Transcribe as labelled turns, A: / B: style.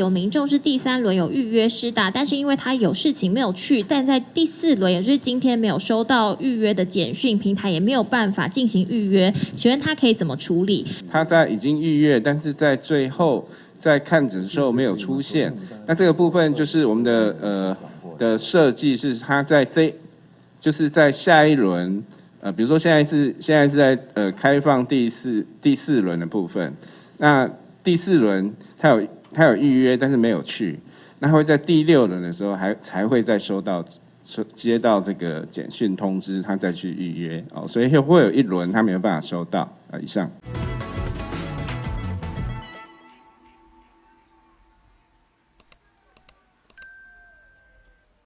A: 有民众是第三轮有预约施打，但是因为他有事情没有去，但在第四轮，也就是今天没有收到预约的简讯，平台也没有办法进行预约，请问他可以怎么处理？
B: 他在已经预约，但是在最后在看诊的时候没有出现，那这个部分就是我们的呃的设计是他在这就是在下一轮呃，比如说现在是现在是在呃开放第四第四轮的部分，那第四轮他有他有预约，但是没有去，那会在第六轮的时候还才会再收到收接到这个简讯通知，他再去预约哦，所以会会有一轮他没有办法收到啊，以上。